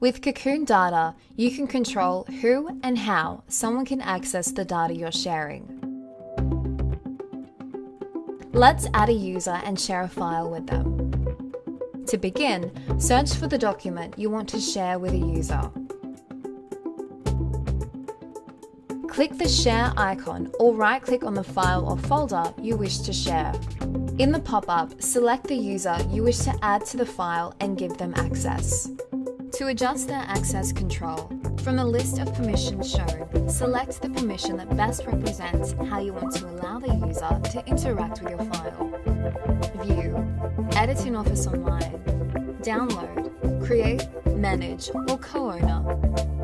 With Cocoon Data, you can control who and how someone can access the data you're sharing. Let's add a user and share a file with them. To begin, search for the document you want to share with a user. Click the Share icon or right click on the file or folder you wish to share. In the pop-up, select the user you wish to add to the file and give them access. To adjust their access control, from the list of permissions shown, select the permission that best represents how you want to allow the user to interact with your file. View, edit in Office Online, download, create, manage, or co-owner.